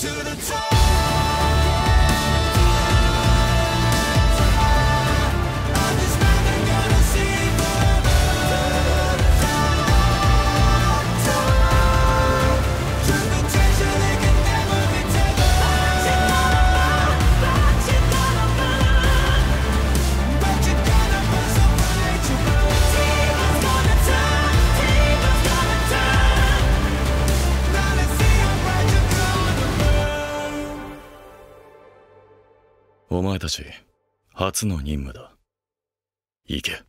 to the top. お前たち初の任務だ。行け。